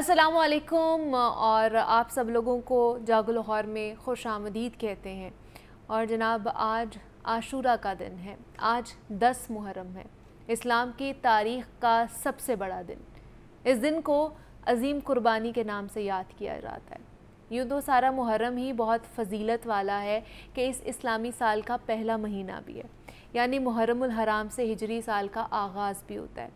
असलकुम और आप सब लोगों को जागो लाहौर में खुश आमदीद कहते हैं। और जनाब, आज आशूरा का दिन है। आज दस मुहर्रम है। इस्लाम की तारीख़ का सबसे बड़ा दिन। इस दिन को अजीम कुर्बानी के नाम से याद किया जाता है। यूँ तो सारा मुहर्रम ही बहुत फजीलत वाला है कि इस इस्लामी साल का पहला महीना भी है। यानी मुहर्रमुल हराम से हिजरी साल का आगाज़ भी होता है।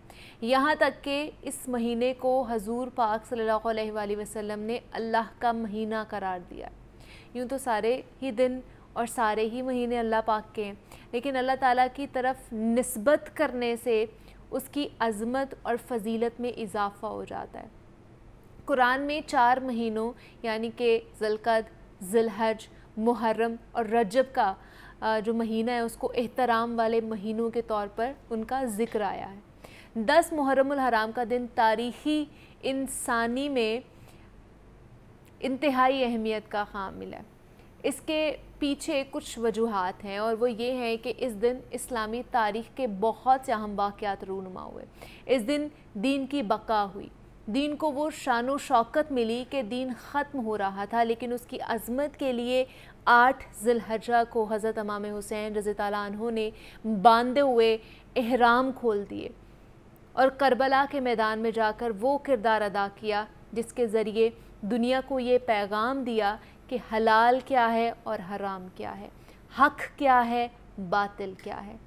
यहाँ तक कि इस महीने को हजूर पाक अलैहि वसल्लम ने अल्लाह का महीना करार दिया यूँ तो सारे ही दिन और सारे ही महीने अल्लाह पाक के हैं, लेकिन अल्लाह ताला की तरफ़ नस्बत करने से उसकी अज़मत और फजीलत में इजाफ़ा हो जाता है। कुरान में चार महीनों, यानी कि जलकद, जिलहज, मुहर्रम और रजब का जो महीना है, उसको एहतराम वाले महीनों के तौर पर उनका ज़िक्र आया है। दस मुहर्रमुल हराम का दिन तारीख़ी इंसानी में इंतहाई अहमियत का खाम मिला है। इसके पीछे कुछ वजूहत हैं और वो ये हैं कि इस दिन इस्लामी तारीख़ के बहुत से अहम वाक़ात रूनुमा हुए। इस दिन दीन की बका हुई। दीन को वो शान शौकत मिली कि दीन ख़त्म हो रहा था, लेकिन उसकी अज़मत के लिए आठ जिलहजा को हज़रत अमाम हुसैन रज़ी तु ने बांधे हुए एहराम खोल दिए और करबला के मैदान में जाकर वो किरदार अदा किया, जिसके ज़रिए दुनिया को ये पैगाम दिया कि हलाल क्या है और हराम क्या है, हक क्या है, बातिल क्या है।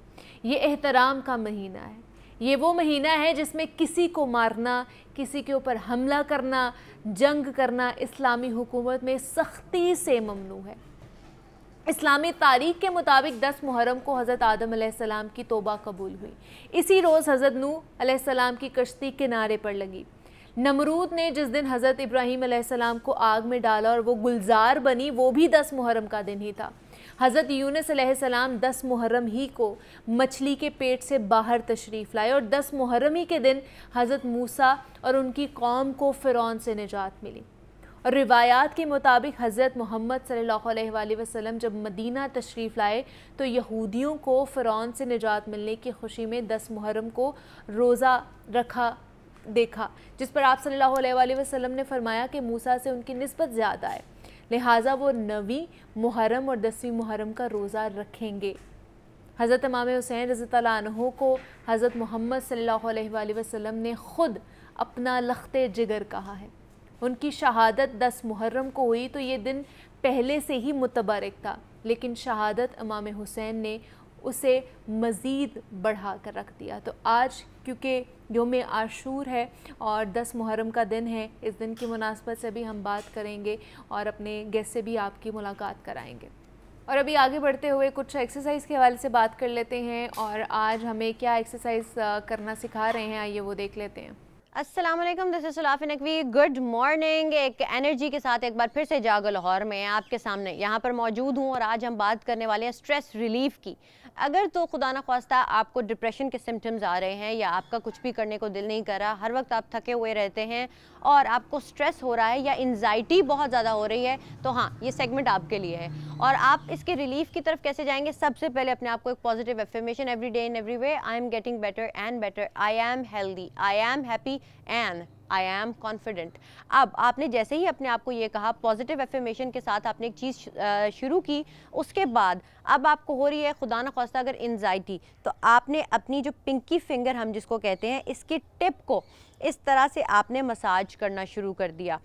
ये एहतराम का महीना है। ये वो महीना है जिसमें किसी को मारना, किसी के ऊपर हमला करना, जंग करना इस्लामी हुकूमत में सख्ती से ममनू है। इस्लामी तारीख के मुताबिक 10 मुहर्रम को हज़रत आदम सलाम की तोबा कबूल हुई। इसी रोज़ हज़रत नू सलाम की कश्ती किनारे पर लगी। नमरूद ने जिस दिन हज़रत इब्राहीम सलाम को आग में डाला और वो गुलजार बनी, वो भी 10 मुहर्रम का दिन ही था। हज़रत यूनस सलाम दस मुहर्रम ही को मछली के पेट से बाहर तशरीफ़ लाए और दस मुहर्रम ही के दिन हज़रत मूसा और उनकी कौम को फ़िरौन से निजात मिली। और रिवायात के मुताबिक हज़रत मोहम्मद सल्लल्लाहु अलैहि जब मदीना तशरीफ़ लाए तो यहूदियों को फ़िरौन से निजात मिलने की खुशी में दस मुहर्रम को रोज़ा रखा, देखा, जिस पर आप सल्लल्लाहु अलैहि वसल्लम ने फरमाया कि मूसा से उनकी नस्बत ज़्यादा है। लिहाजा वो नवी मुहर्रम और दसवीं मुहर्रम का रोज़ा रखेंगे। हज़रत इमाम हुसैन रज़ी तु को हज़रत मोहम्मद सल्लल्लाहु अलैहि वसल्लम ने ख़ुद अपना लख्त जिगर कहा है। उनकी शहादत दस मुहर्रम को हुई तो ये दिन पहले से ही मुतबरक था। लेकिन शहादत इमाम हुसैन ने उसे मज़ीद बढ़ा कर रख दिया। तो आज, क्योंकि योम आशूर है और दस मुहर्रम का दिन है, इस दिन की मुनासबत से भी हम बात करेंगे और अपने गेस्ट से भी आपकी मुलाकात कराएँगे। और अभी आगे बढ़ते हुए कुछ एक्सरसाइज के हवाले से बात कर लेते हैं और आज हमें क्या एक्सरसाइज करना सिखा रहे हैं, आइए वो देख लेते हैं। वालेकुम this Sulaf Naqvi good morning एक एनर्जी के साथ एक बार फिर से जागो लाहौर में। आपके सामने यहाँ पर मौजूद हूँ और आज हम बात करने वाले हैं स्ट्रेस रिलीफ की। अगर तो खुदा न खास्ता आपको डिप्रेशन के सिम्टम्स आ रहे हैं या आपका कुछ भी करने को दिल नहीं कर रहा, हर वक्त आप थके हुए रहते हैं और आपको स्ट्रेस हो रहा है या एनजाइटी बहुत ज़्यादा हो रही है तो हाँ ये सेगमेंट आपके लिए है। और आप इसके रिलीफ की तरफ़ कैसे जाएँगे, सबसे पहले अपने आप को एक positive affirmation every day in every way I am getting better and better I am healthy I am happy and I am confident अब आपने जैसे ही अपने आप को ये कहा पॉजिटिव एफर्मेशन के साथ आपने एक चीज़ शुरू की उसके बाद अब आपको हो रही है खुदा न खास्ता अगर एनजाइटी तो आपने अपनी जो पिंकी फिंगर हम जिसको कहते हैं इसके टिप को इस तरह से आपने मसाज करना शुरू कर दिया।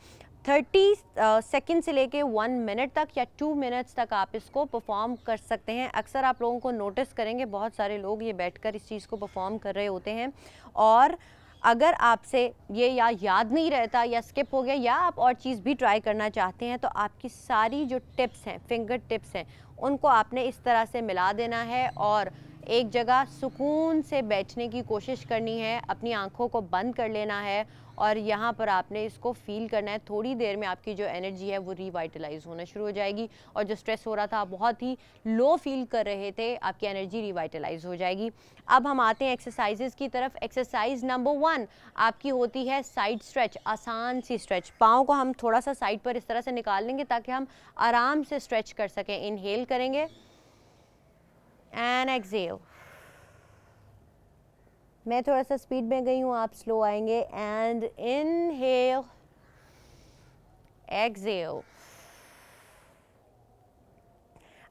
थर्टी सेकेंड uh, से लेके वन मिनट तक या टू मिनट्स तक आप इसको परफॉर्म कर सकते हैं। अक्सर आप लोगों को नोटिस करेंगे बहुत सारे लोग ये बैठकर इस चीज़ को परफॉर्म कर रहे होते हैं। और अगर आपसे ये या याद नहीं रहता या स्किप हो गया या आप और चीज़ भी ट्राई करना चाहते हैं तो आपकी सारी जो टिप्स हैं, फिंगर टिप्स हैं, उनको आपने इस तरह से मिला देना है और एक जगह सुकून से बैठने की कोशिश करनी है, अपनी आँखों को बंद कर लेना है और यहाँ पर आपने इसको फील करना है। थोड़ी देर में आपकी जो एनर्जी है, वो रिवाइटलाइज होना शुरू हो जाएगी। और जो स्ट्रेस हो रहा था, आप बहुत ही लो फील कर रहे थे, आपकी एनर्जी रिवाइटलाइज हो जाएगी। अब हम आते हैं एक्सरसाइजेज की तरफ़। एक्सरसाइज नंबर वन आपकी होती है साइड स्ट्रेच आसान सी स्ट्रेच पाँव को हम थोड़ा सा साइड पर इस तरह से निकाल लेंगे ताकि हम आराम से स्ट्रेच कर सकें। इनहेल करेंगे। एंड एक्सेल मैं थोड़ा सा स्पीड में गई हूँ, आप स्लो आएँगे। एंड इनहेल एक्सेल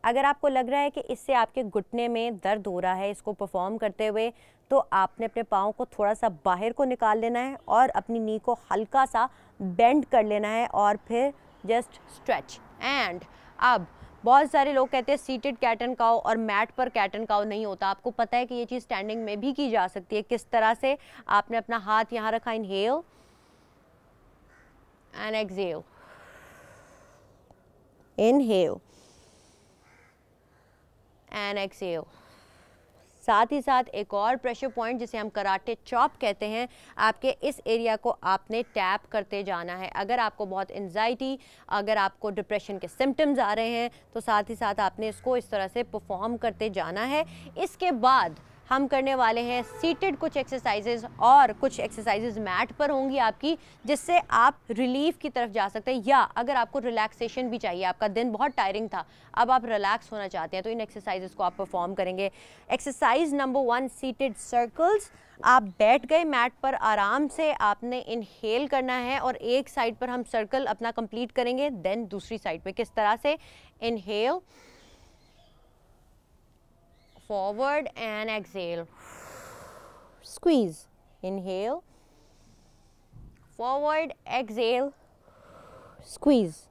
अगर आपको लग रहा है कि इससे आपके घुटने में दर्द हो रहा है इसको परफॉर्म करते हुए तो आपने अपने पाँव को थोड़ा सा बाहर को निकाल लेना है और अपनी नी को हल्का सा बेंड कर लेना है और फिर जस्ट स्ट्रेच एंड अब बहुत सारे लोग कहते हैं सीटेड कैटन काओ और मैट पर कैटन काओ नहीं होता। आपको पता है कि ये चीज़ स्टैंडिंग में भी की जा सकती है। किस तरह से? आपने अपना हाथ यहाँ रखा inhale and exhale inhale and exhale साथ ही साथ एक और प्रेशर पॉइंट जिसे हम कराटे चॉप कहते हैं, आपके इस एरिया को आपने टैप करते जाना है। अगर आपको बहुत एनजाइटी अगर आपको डिप्रेशन के सिम्टम्स आ रहे हैं तो साथ ही साथ आपने इसको इस तरह से परफॉर्म करते जाना है। इसके बाद हम करने वाले हैं सीटेड कुछ एक्सरसाइजेज और कुछ एक्सरसाइजेज मैट पर होंगी आपकी, जिससे आप रिलीफ की तरफ़ जा सकते हैं। या अगर आपको रिलैक्सेशन भी चाहिए, आपका दिन बहुत टायरिंग था, अब आप रिलैक्स होना चाहते हैं तो इन एक्सरसाइजेज को आप परफॉर्म करेंगे। Exercise number one seated circles आप बैठ गए मैट पर, आराम से आपने इनहेल करना है और एक साइड पर हम सर्कल अपना कंप्लीट करेंगे देन दूसरी साइड पे। किस तरह से? Inhale forward and exhale. Squeeze. Inhale. Forward, exhale. Squeeze.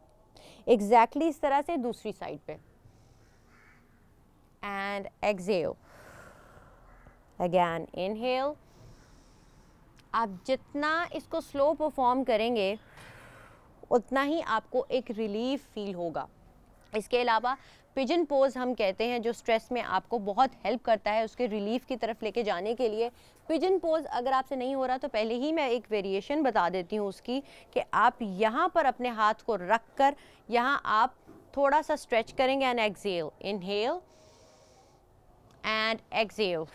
Exactly इस तरह से दूसरी साइड पे and exhale. Again, inhale. आप जितना इसको स्लो परफॉर्म करेंगे उतना ही आपको एक रिलीफ फील होगा इसके अलावा पिजन पोज हम कहते हैं, जो स्ट्रेस में आपको बहुत हेल्प करता है उसके रिलीफ की तरफ़ लेके जाने के लिए। पिजन पोज अगर आपसे नहीं हो रहा तो पहले ही मैं एक वेरिएशन बता देती हूँ उसकी कि आप यहाँ पर अपने हाथ को रख कर यहाँ आप थोड़ा सा स्ट्रेच करेंगे and exhale inhale and exhale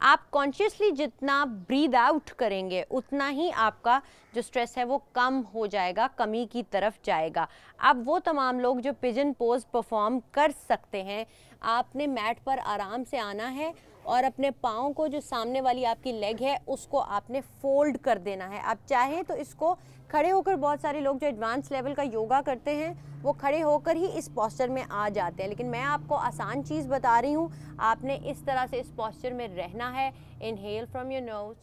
आप कॉन्शियसली जितना ब्रीद आउट करेंगे, उतना ही आपका जो स्ट्रेस है वो कम हो जाएगा, कमी की तरफ़ जाएगा। अब वो तमाम लोग जो पिजन पोज परफॉर्म कर सकते हैं, आपने मैट पर आराम से आना है और अपने पाँव को जो सामने वाली आपकी लेग है, उसको आपने फोल्ड कर देना है। आप चाहें तो इसको खड़े होकर बहुत सारे लोग जो एडवांस लेवल का योगा करते हैं वो खड़े होकर ही इस पॉस्चर में आ जाते हैं। लेकिन मैं आपको आसान चीज़ बता रही हूँ, आपने इस तरह से इस पॉस्चर में रहना है। Inhale from your nose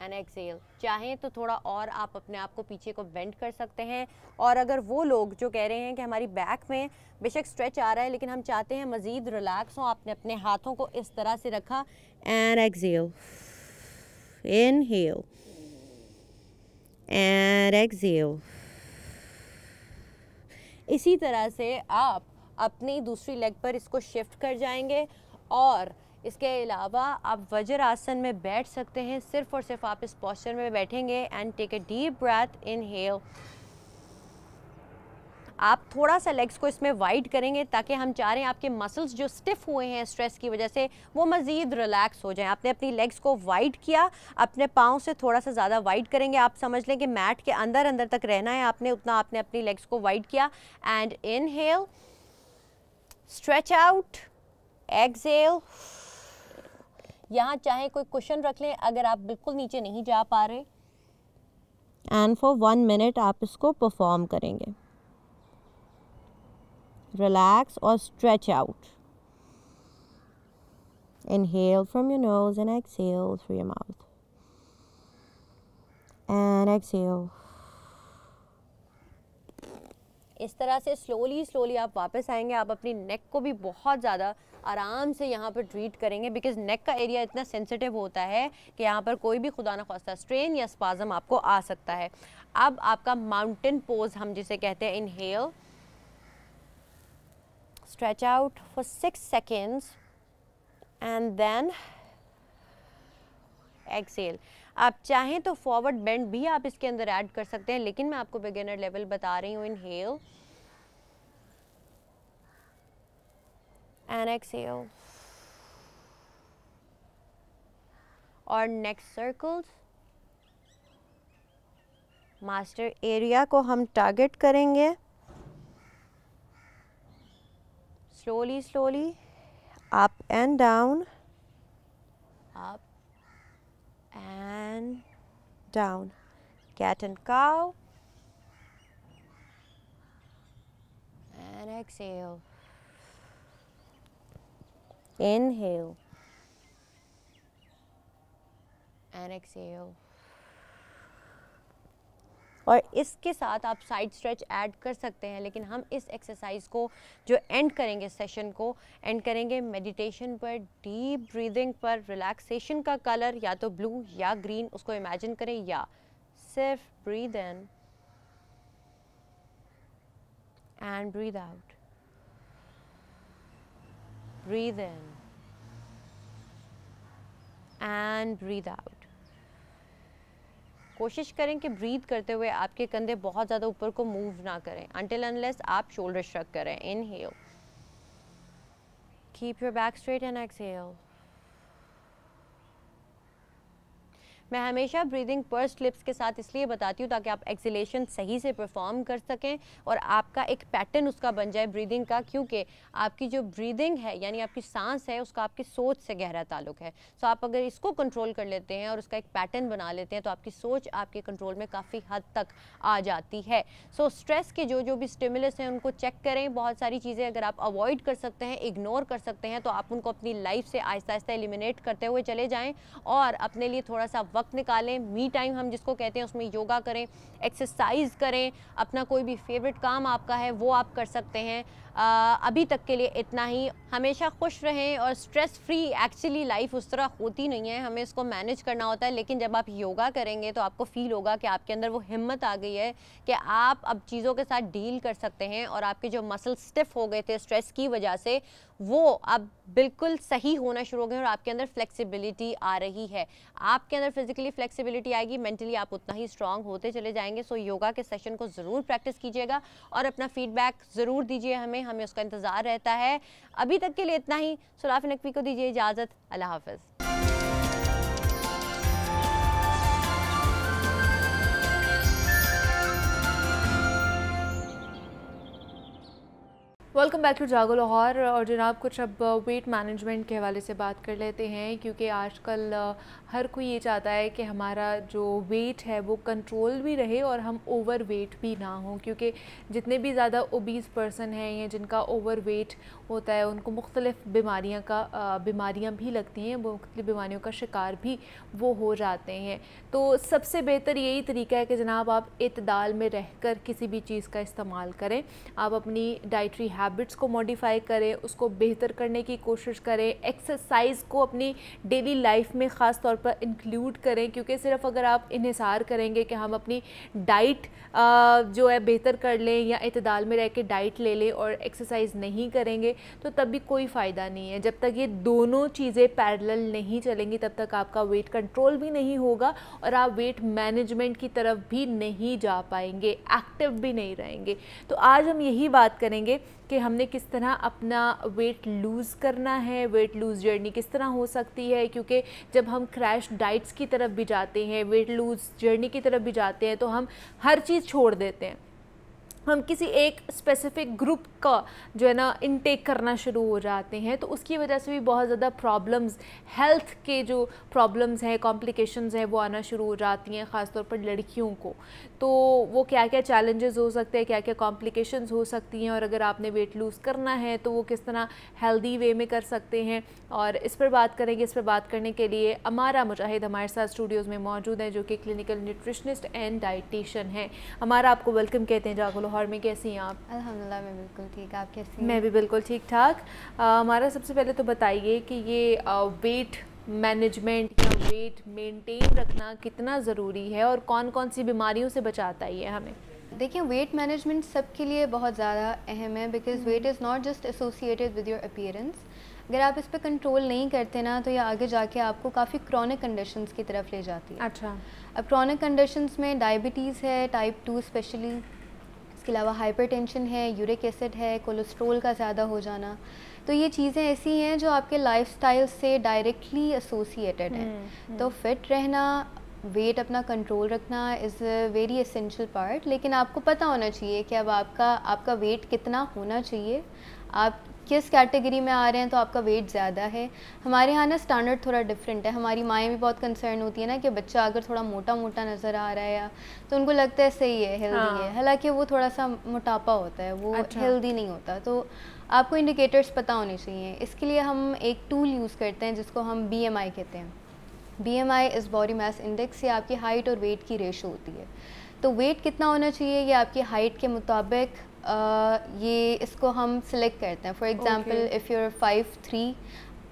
and exhale चाहें तो थोड़ा और आप अपने आप को पीछे को बेंड कर सकते हैं। और अगर वो लोग जो कह रहे हैं कि हमारी बैक में बेशक स्ट्रेच आ रहा है, लेकिन हम चाहते हैं मज़ीद रिलैक्स हो, आपने अपने हाथों को इस तरह से रखा and exhale inhale and exhale इसी तरह से आप अपनी दूसरी लेग पर इसको शिफ्ट कर जाएँगे और इसके अलावा आप वज्र आसन में बैठ सकते हैं। सिर्फ़ और सिर्फ़ आप इस पॉस्चर में बैठेंगे and take a deep breath in आप थोड़ा सा लेग्स को इसमें वाइड करेंगे ताकि हम चाह रहे हैं आपके मसल्स जो स्टिफ हुए हैं स्ट्रेस की वजह से, वो मज़ीद रिलैक्स हो जाएँ। आपने अपनी लेग्स को वाइड किया, अपने पाँव से थोड़ा सा ज़्यादा वाइड करेंगे। आप समझ लें कि मैट के अंदर अंदर तक रहना है। आपने उतना आपने अपनी लेग्स को वाइड किया। And inhale stretch out exhale यहाँ चाहे कोई क्वेश्चन रख लें, अगर आप बिल्कुल नीचे नहीं जा पा रहे। एंड फॉर वन मिनट आप इसको परफॉर्म करेंगे। रिलैक्स और stretch out inhale from your nose and exhale through your mouth. And exhale. इस तरह से स्लोली स्लोली आप वापस आएँगे। आप अपनी नेक को भी बहुत ज़्यादा आराम से यहाँ पर ट्रीट करेंगे बिकॉज़ नेक का एरिया इतना सेंसिटिव होता है कि यहाँ पर कोई भी खुदा न खास्ता स्ट्रेन या स्पाजम आपको आ सकता है। अब आपका माउंटेन पोज हम जिसे कहते हैं in stretch out for six seconds and then exhale आप चाहें तो फॉरवर्ड बेंड भी आप इसके अंदर ऐड कर सकते हैं, लेकिन मैं आपको बिगिनर लेवल बता रही हूँ इनहेल एंड and exhale. और नेक्स्ट सर्कल्स मास्टर एरिया को हम टारगेट करेंगे. slowly, slowly, up and down, up and down. Cat and cow. And exhale. Inhale. And exhale. और इसके साथ आप साइड स्ट्रेच ऐड कर सकते हैं, लेकिन हम इस एक्सरसाइज को, जो एंड करेंगे सेशन को एंड करेंगे मेडिटेशन पर डीप ब्रीदिंग पर रिलैक्सेशन का कलर या तो ब्लू या ग्रीन उसको इमेजिन करें, या सिर्फ़ breathe in and breathe out breathe in and breathe out कोशिश करें कि ब्रीद करते हुए आपके कंधे बहुत ज़्यादा ऊपर को मूव ना करें अनटिल अनलेस आप शोल्डर श्रक करें inhale keep your back straight and exhale मैं हमेशा ब्रीदिंग पर स्लिप्स के साथ इसलिए बताती हूँ ताकि आप एक्सिलेशन सही से परफॉर्म कर सकें और आपका एक पैटर्न उसका बन जाए ब्रीदिंग का क्योंकि आपकी जो ब्रीदिंग है यानी आपकी सांस है उसका आपकी सोच से गहरा ताल्लुक है। सो आप अगर इसको कंट्रोल कर लेते हैं और उसका एक पैटर्न बना लेते हैं तो आपकी सोच आपके कंट्रोल में काफ़ी हद तक आ जाती है। सो so, स्ट्रेस के जो जो भी स्टिमुलस हैं उनको चेक करें। बहुत सारी चीज़ें अगर आप अवॉइड कर सकते हैं इग्नोर कर सकते हैं तो आप उनको अपनी लाइफ से आहिस्ता आहिस्ता एलिमिनेट करते हुए चले जाएँ और अपने लिए थोड़ा सा वक्त वक्त निकालें मी टाइम हम जिसको कहते हैं उसमें योगा करें एक्सरसाइज करें, अपना कोई भी फेवरेट काम आपका है, वो आप कर सकते हैं। अभी तक के लिए इतना ही। हमेशा खुश रहें और स्ट्रेस फ्री एक्चुअली लाइफ उस तरह होती नहीं है। हमें इसको मैनेज करना होता है, लेकिन जब आप योगा करेंगे तो आपको फील होगा कि आपके अंदर वो हिम्मत आ गई है कि आप अब चीज़ों के साथ डील कर सकते हैं और आपके जो मसल स्टिफ हो गए थे स्ट्रेस की वजह से, वो अब बिल्कुल सही होना शुरू हो गए और आपके अंदर फ्लेक्सिबिलिटी आ रही है। आपके अंदर फिजिकली फ्लेक्सिबिलिटी आएगी मेंटली आप उतना ही स्ट्रांग होते चले जाएँगे। सो योगा के सेशन को ज़रूर प्रैक्टिस कीजिएगा और अपना फीडबैक ज़रूर दीजिए हमें। हमें उसका इंतज़ार रहता है। अभी तक के लिए इतना ही। सुराफ नकवी को दीजिए इजाज़त। अल्लाह हाफिज़। Welcome back to Jaago Lahore और जनाब, कुछ अब वेट मैनेजमेंट के हवाले से बात कर लेते हैं, क्योंकि आजकल हर कोई ये चाहता है कि हमारा जो वेट है वो कंट्रोल भी रहे और हम ओवर वेट भी ना हो, क्योंकि जितने भी ज़्यादा ओबीज़ पर्सन हैं या जिनका ओवर वेट होता है, उनको मुख्तलिफ़ बीमारियाँ का बीमारियाँ भी लगती हैं, मुख्तलिफ़ बीमारियों का शिकार भी वो हो जाते हैं। तो सबसे बेहतर यही तरीका है कि जनाब आप इतदाल में रह कर किसी भी चीज़ का इस्तेमाल करें। आप अपनी डाइट्री हैबिट्स को मॉडिफाई करें, उसको बेहतर करने की कोशिश करें एक्सरसाइज को अपनी डेली लाइफ में ख़ास तौर पर इंक्लूड करें, क्योंकि सिर्फ़ अगर आप इसार करेंगे कि हम अपनी डाइट जो है बेहतर कर लें या इतदाल में रह के डाइट ले लें और एक्सरसाइज नहीं करेंगे तो तब भी कोई फ़ायदा नहीं है। जब तक ये दोनों चीज़ें पैरल नहीं चलेंगी, तब तक आपका वेट कंट्रोल भी नहीं होगा और आप वेट मैनेजमेंट की तरफ़ भी नहीं जा पाएँगे एक्टिव भी नहीं रहेंगे। तो आज हम यही बात करेंगे कि हमने किस तरह अपना वेट लूज़ करना है वेट लूज़ जर्नी किस तरह हो सकती है? क्योंकि जब हम क्रैश डाइट्स की तरफ़ भी जाते हैं वेट लूज़ जर्नी की तरफ़ भी जाते हैं तो हम हर चीज़ छोड़ देते हैं। हम किसी एक स्पेसिफिक ग्रुप का जो है ना इनटेक करना शुरू हो जाते हैं तो उसकी वजह से भी बहुत ज़्यादा प्रॉब्लम्स हेल्थ के जो प्रॉब्लम्स हैं कॉम्प्लिकेशंस हैं, वो आना शुरू हो जाती हैं, ख़ासतौर पर लड़कियों को। तो वो क्या क्या चैलेंजेस हो सकते हैं क्या क्या कॉम्प्लिकेशंस हो सकती हैं और अगर आपने वेट लूज़ करना है तो वो किस तरह हेल्दी वे में कर सकते हैं। और इस पर बात करेंगे इस पर बात करने के लिए अमारा मुजाहिद हमारे साथ स्टूडियोज़ में मौजूद हैं जो कि क्लिनिकल न्यूट्रिशनिस्ट एंड डाइटिशन हैं। हमारा आपको वेलकम कहते हैं जागो लाहौर में कैसी हैं आप? अलहमदिल्ला मैं बिल्कुल ठीक आप कैसी मैं भी बिल्कुल ठीक ठाक हमारा सबसे पहले तो बताइए कि ये वेट मैनेजमेंट या वेट मेंटेन रखना कितना ज़रूरी है और कौन कौन सी बीमारियों से बचाता है ये हमें? देखिए वेट मैनेजमेंट सबके लिए बहुत ज़्यादा अहम है because weight is not just associated with your appearance अगर आप इस पर कंट्रोल नहीं करते ना तो ये आगे जाके आपको काफ़ी क्रॉनिक कंडीशंस की तरफ़ ले जाती है। अच्छा। अब क्रॉनिक कंडीशंस में डायबिटीज़ है टाइप टू स्पेशली इसके अलावा हाइपरटेंशन है यूरिक एसिड है कोलेस्ट्रोल का ज़्यादा हो जाना। तो ये चीज़ें ऐसी हैं जो आपके लाइफस्टाइल से डायरेक्टली एसोसिएटेड हैं हम्म, हम्म। तो फिट रहना वेट अपना कंट्रोल रखना is a very essential part लेकिन आपको पता होना चाहिए कि अब आपका आपका वेट कितना होना चाहिए आप किस कैटेगरी में आ रहे हैं तो आपका वेट ज़्यादा है हमारे यहाँ ना स्टैंडर्ड थोड़ा डिफरेंट है हमारी माएँ भी बहुत कंसर्न होती है ना कि बच्चा अगर थोड़ा मोटा मोटा नज़र आ रहा है या तो उनको लगता है सही है हेल्दी हाँ। है हालाँकि वो थोड़ा सा मोटापा होता है वो अच्छा। हेल्दी नहीं होता तो आपको इंडिकेटर्स पता होने चाहिए। इसके लिए हम एक टूल यूज़ करते हैं जिसको हम बीएमआई कहते हैं। B M I is body mass index ये आपकी हाइट और वेट की रेशो होती है। तो वेट कितना होना चाहिए? ये आपकी हाइट के मुताबिक ये इसको हम सिलेक्ट करते हैं। For example if your five three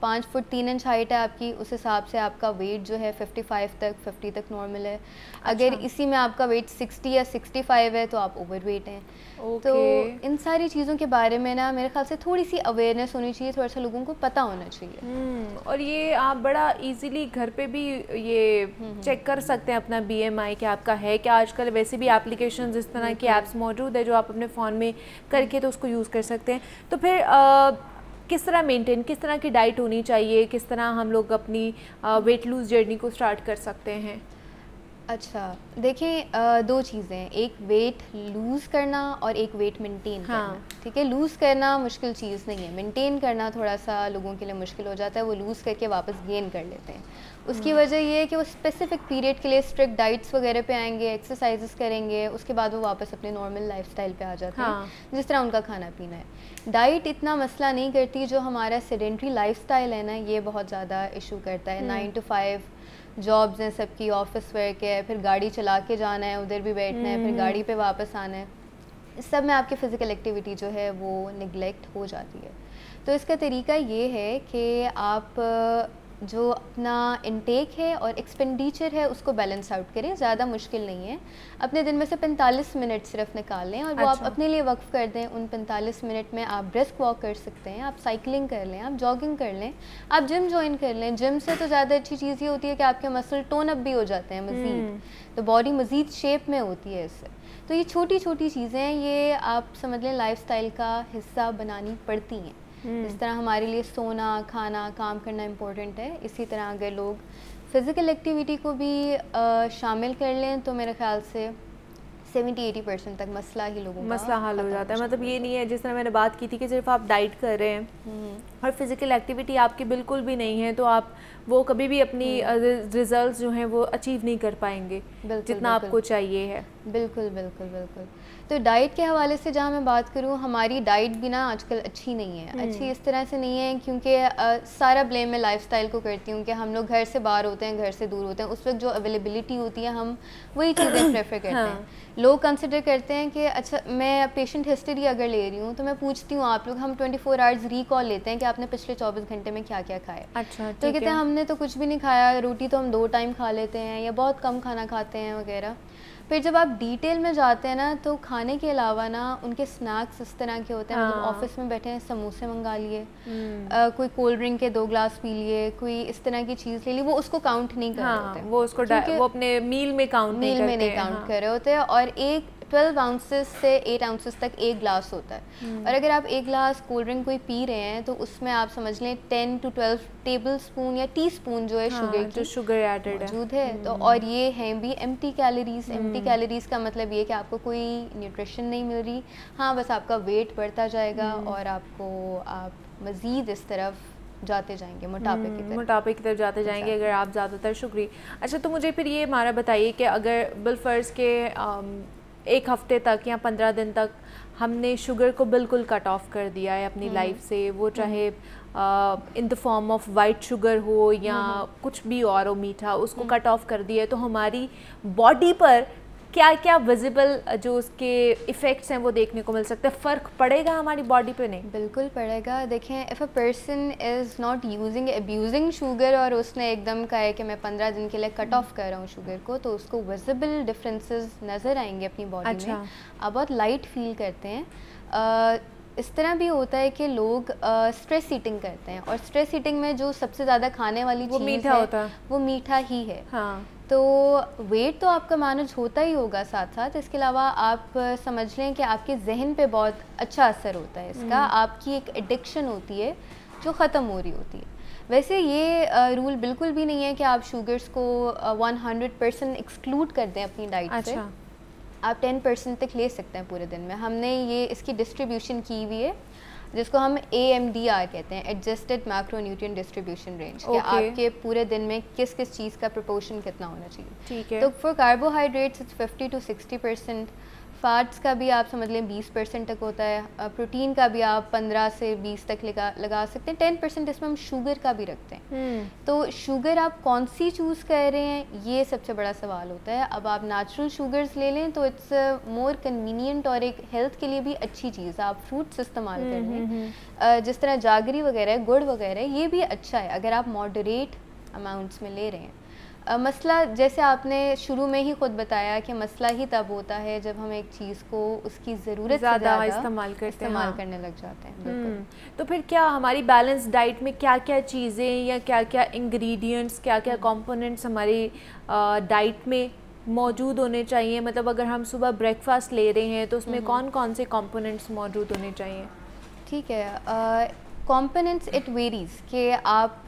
पाँच फुट तीन इंच हाइट है आपकी उस हिसाब से आपका वेट जो है 55 तक 50 तक नॉर्मल है। अच्छा। अगर इसी में आपका वेट 60 या 65 है तो आप ओवर वेट हैं। okay. तो इन सारी चीज़ों के बारे में ना मेरे ख्याल से थोड़ी सी अवेयरनेस होनी चाहिए थोड़ा सा लोगों को पता होना चाहिए। hmm, और ये आप बड़ा इजीली घर पे भी ये चेक हम्म, हम्म। कर सकते हैं अपना बी एम आई कि आपका है क्या? आजकल वैसे भी एप्लीकेशन इस तरह की ऐप्स मौजूद है जो आप अपने फ़ोन में करके तो उसको यूज़ कर सकते हैं। तो फिर किस तरह मेंटेन किस तरह की डाइट होनी चाहिए किस तरह हम लोग अपनी वेट लूज़ जर्नी को स्टार्ट कर सकते हैं? अच्छा देखिए दो चीज़ें एक वेट लूज़ करना और एक वेट मेंटेन हाँ. करना ठीक है लूज़ करना मुश्किल चीज़ नहीं है मेंटेन करना थोड़ा सा लोगों के लिए मुश्किल हो जाता है वो लूज़ करके वापस गेन कर लेते हैं। उसकी वजह ये है कि वो स्पेसिफिक पीरियड के लिए स्ट्रिक्ट डाइट्स वगैरह पे आएँगे एक्सरसाइजेस करेंगे उसके बाद वो वापस अपने नॉर्मल लाइफस्टाइल पे आ जाते हाँ. हैं। जिस तरह उनका खाना पीना है। डाइट इतना मसला नहीं करती जो हमारा सेडेंट्री लाइफस्टाइल है ना ये बहुत ज़्यादा इशू करता है। नाइन टू फाइव जॉब्स हैं सबकी ऑफ़िस वर्क है फिर गाड़ी चला के जाना है उधर भी बैठना है फिर हम्म। गाड़ी पर वापस आना है। इस सब में आपकी फ़िज़िकल एक्टिविटी जो है वो निगलेक्ट हो जाती है। तो इसका तरीका ये है कि आप जो अपना इनटेक है और एक्सपेंडिचर है उसको बैलेंस आउट करें ज़्यादा मुश्किल नहीं है। अपने दिन में से 45 मिनट सिर्फ़ निकाल लें और वो अच्छा। आप अपने लिए वक्फ कर दें उन 45 मिनट में आप ब्रिस्क वॉक कर सकते हैं आप साइकिलिंग कर लें आप जॉगिंग कर लें आप जिम ज्वाइन कर लें। जिम से तो ज़्यादा अच्छी चीज़ ये होती है कि आपके मसल टोन अप भी हो जाते हैं मज़ीद। हम्म। तो बॉडी मज़ीद शेप में होती है इससे। तो ये छोटी छोटी चीज़ें ये आप समझ लें लाइफ का हिस्सा बनानी पड़ती हैं। हम्म। इस तरह हमारे लिए सोना खाना काम करना इम्पोर्टेंट है इसी तरह अगर लोग फ़िज़िकल एक्टिविटी को भी आ, शामिल कर लें तो मेरे ख्याल से सेवेंटी एटी परसेंट तक मसला ही लोगों मसला हल हो जाता है मतलब ये नहीं है जिस तरह मैंने बात की थी कि सिर्फ़ आप डाइट कर रहे हैं हम्म। और फ़िज़िकल एक्टिविटी आपकी बिल्कुल भी नहीं है तो आप वो कभी भी अपनी रिजल्ट्स हम्म। जो हैं वो अचीव नहीं कर पाएँगे जितना आपको चाहिए है बिल्कुल बिल्कुल बिल्कुल तो डाइट के हवाले से जहाँ मैं बात करूँ हमारी डाइट भी ना आजकल अच्छी नहीं है। अच्छी हम्म। इस तरह से नहीं है क्योंकि सारा ब्लेम मैं लाइफस्टाइल को करती हूँ कि हम लोग घर से बाहर होते हैं घर से दूर होते हैं। उस वक्त जो अवेलेबिलिटी होती है हम वही चीज़ें प्रेफर करते हाँ। हैं। लोग कंसिडर करते हैं कि अच्छा मैं पेशेंट हिस्ट्री अगर ले रही हूँ तो मैं पूछती हूँ आप लोग हम ट्वेंटी फोर आवर्स रिकॉल लेते हैं कि आपने पिछले चौबीस घंटे में क्या क्या खाया। अच्छा तो कहते हैं हमने तो कुछ भी नहीं खाया रोटी तो हम दो टाइम खा लेते हैं या बहुत कम खाना खाते हैं वगैरह। फिर जब आप डिटेल में जाते हैं ना तो खाने के अलावा ना उनके स्नैक्स इस तरह के होते हैं मतलब हाँ। ऑफ़िस में बैठे हैं समोसे मंगा लिए हम्म। कोई कोल्ड ड्रिंक के दो ग्लास पी लिए कोई इस तरह की चीज़ ले ली वो उसको काउंट नहीं कर हाँ, रहे होते वो उसको वो अपने मील में काउंट मील में नहीं काउंट हाँ। कर रहे होते और एक ट्वेल्व आउंसेस से एट आउंसेस तक एक ग्लास होता है। हम्म। और अगर आप एक ग्लास कोल्ड ड्रिंक कोई पी रहे हैं तो उसमें आप समझ लें ten to twelve tablespoon या टी स्पून जो है हाँ, शुगर जो शुगर एडेड मौजूद है। तो हम्म। और ये हैं भी empty calories empty calories का मतलब ये कि आपको कोई न्यूट्रिशन नहीं मिल रही। हाँ बस आपका वेट बढ़ता जाएगा हम्म। और आपको आप मज़ीद इस तरफ़ जाते जाएँगे मोटापे की तरफ़। मोटापे की तरफ़ जाते जाएँगे अगर आप ज़्यादातर शुक्री। अच्छा तो मुझे फिर ये हमारा बताइए कि अगर बिलफर्स के एक हफ़्ते तक या पंद्रह दिन तक हमने शुगर को बिल्कुल कट ऑफ़ कर दिया है अपनी लाइफ हम्म। से वो चाहे in the form of white sugar हो या हम्म। कुछ भी और हो मीठा उसको कट ऑफ़ कर दिया है तो हमारी बॉडी पर क्या क्या विजिबल जो उसके इफ़ेक्ट्स हैं वो देखने को मिल सकते हैं? फ़र्क पड़ेगा हमारी बॉडी पे नहीं? बिल्कुल पड़ेगा। देखें if a person is not using abusing sugar और उसने एकदम कहा है कि मैं पंद्रह दिन के लिए कट ऑफ़ कर रहा हूँ शुगर को तो उसको विजिबल डिफरेंसेस नज़र आएँगे अपनी बॉडी अच्छा। में आप बहुत लाइट फील करते हैं। uh, इस तरह भी होता है कि लोग स्ट्रेस ईटिंग करते हैं और स्ट्रेस ईटिंग में जो सबसे ज़्यादा खाने वाली वो मीठा होता है। वो मीठा ही है। हाँ। तो वेट तो आपका मैनेज होता ही होगा साथ साथ इसके अलावा आप समझ लें कि आपके जहन पे बहुत अच्छा असर होता है इसका। हम्म। आपकी एक एडिक्शन होती है जो ख़त्म हो रही होती है। वैसे ये रूल बिल्कुल भी नहीं है कि आप शुगर्स को वन हंड्रेड परसेंट एक्सक्लूड कर दें अपनी डाइट अच्छा। से आप टेन परसेंट तक ले सकते हैं पूरे दिन में। हमने ये इसकी डिस्ट्रीब्यूशन की हुई है। जिसको हम ए एम डी आर कहते हैं एडजस्टेड मैक्रोन्यूट्रिएंट डिस्ट्रीब्यूशन रेंज कि Okay. आपके पूरे दिन में किस किस चीज़ का प्रपोर्शन कितना होना चाहिए ठीक है तो for carbohydrates it's 50 to 60 percent fats का भी आप समझ लें 20 परसेंट तक होता है प्रोटीन का भी आप 15 से 20 तक लगा लगा सकते हैं। 10 परसेंट इसमें हम शुगर का भी रखते हैं। हम्म, तो शुगर आप कौन सी चूज़ कर रहे हैं ये सबसे बड़ा सवाल होता है। अब आप नेचुरल शुगर्स ले लें तो इट्स मोर कन्वीनियंट और एक हेल्थ के लिए भी अच्छी चीज़ है। आप फ्रूट्स इस्तेमाल कर हम्म, लें हम्म, जिस तरह जागरी वगैरह गुड़ वगैरह ये भी अच्छा है। अगर आप मॉडरेट अमाउंट्स में ले रहे हैं मसला जैसे आपने शुरू में ही खुद बताया कि मसला ही तब होता है जब हम एक चीज़ को उसकी ज़रूरत ज़्यादा इस्तेमाल करते हैं, इस्तेमाल हाँ। करने लग जाते हैं हम्म, तो फिर क्या हमारी बैलेंस डाइट में क्या क्या चीज़ें या क्या क्या इंग्रेडिएंट्स क्या क्या हम्म। कंपोनेंट्स हमारी डाइट में मौजूद होने चाहिए मतलब अगर हम सुबह ब्रेकफास्ट ले रहे हैं तो हम्म। उसमें कौन कौन से कंपोनेंट्स मौजूद होने चाहिए ठीक है कंपोनेंट्स इट वेरीज कि आप